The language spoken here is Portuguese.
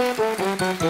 Música